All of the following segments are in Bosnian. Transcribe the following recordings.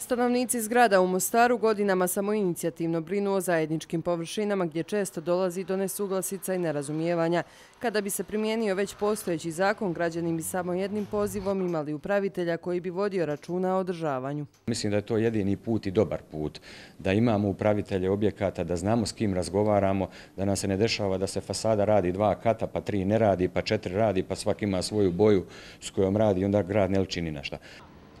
Stanovnici zgrada u Mostaru godinama samo inicijativno brinu o zajedničkim površinama gdje često dolazi do nesuglasica i nerazumijevanja. Kada bi se primijenio već postojeći zakon, građani bi samo jednim pozivom imali upravitelja koji bi vodio računa o održavanju. Mislim da je to jedini put i dobar put, da imamo upravitelje objekata, da znamo s kim razgovaramo, da nam se ne dešava da se fasada radi dva kata, pa tri ne radi, pa četiri radi, pa svak ima svoju boju s kojom radi i onda grad ne ličini našta.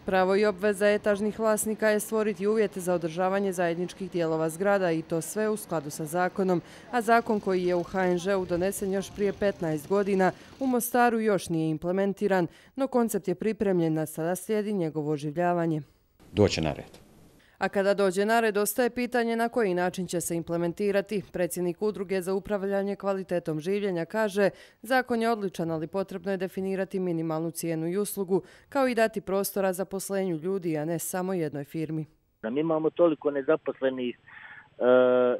Pravo i obveza etažnih vlasnika je stvoriti uvjete za održavanje zajedničkih dijelova zgrada i to sve u skladu sa zakonom, a zakon koji je u HNŽ-u donesen još prije 15 godina u Mostaru još nije implementiran, no koncept je pripremljen na sada slijedi njegovo oživljavanje. Doće na red. A kada dođe na red, ostaje pitanje na koji način će se implementirati. Predsjednik Udruge za upravljanje kvalitetom življenja kaže zakon je odličan, ali potrebno je definirati minimalnu cijenu i uslugu, kao i dati prostora za poslenju ljudi, a ne samo jednoj firmi. Mi imamo toliko nezaposlenih e,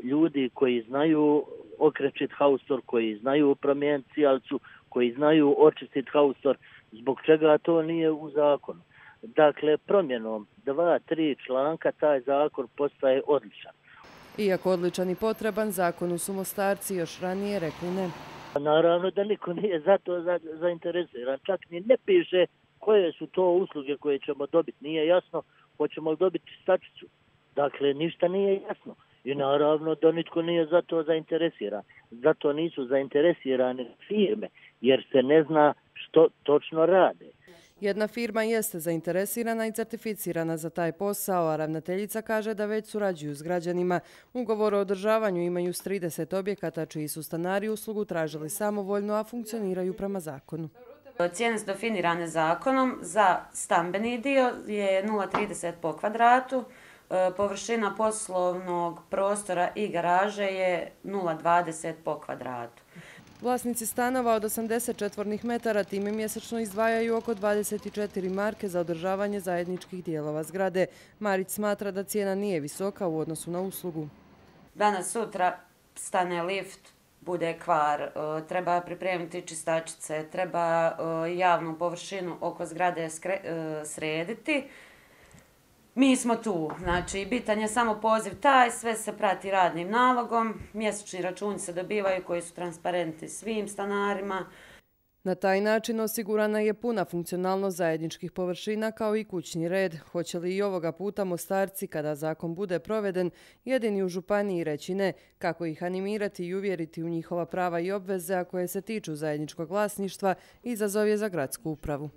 ljudi koji znaju okrećit haustor, koji znaju promijeniti cijalcu, koji znaju očistiti haustor, zbog čega to nije u zakonu. Dakle, promjenom dva, tri članka taj zakon postaje odličan. Iako odličan i potreban, zakonu su mostarci još ranije rekli ne. Naravno da niko nije za to zainteresiran. Čak ni ne piše koje su to usluge koje ćemo dobiti. Nije jasno, hoćemo li dobiti stačicu. Dakle, ništa nije jasno. I naravno da nitko nije za to zainteresiran. Zato nisu zainteresirane firme, jer se ne zna što točno rade. Jedna firma jeste zainteresirana i certificirana za taj posao, a ravnateljica kaže da već surađuju s građanima. Ugovor o održavanju imaju s 30 objekata čiji su stanari uslugu tražili samovoljno, a funkcioniraju prema zakonu. Cijene su definirane zakonom. Za stambeni dio je 0,30 po kvadratu. E, površina poslovnog prostora i garaže je 0,20 po kvadratu. Vlasnici stanova od 80 četvornih metara time mjesečno izdvajaju oko 24 marke za održavanje zajedničkih dijelova zgrade. Marić smatra da cijena nije visoka u odnosu na uslugu. Danas sutra stane lift, bude kvar, e, treba pripremiti čistačice, treba e, javnu površinu oko zgrade e, srediti. Mi smo tu, znači bitan je samo poziv taj, sve se prati radnim nalogom, mjesečni računi se dobivaju koji su transparenti svim stanarima. Na taj način osigurana je puna funkcionalnost zajedničkih površina kao i kućni red. Hoće li i ovoga puta Mostarci, kada zakon bude proveden, jedini u Županiji reći ne, kako ih animirati i uvjeriti u njihova prava i obveze, a koje se tiču zajedničkog vlasništva, izazov je za gradsku upravu.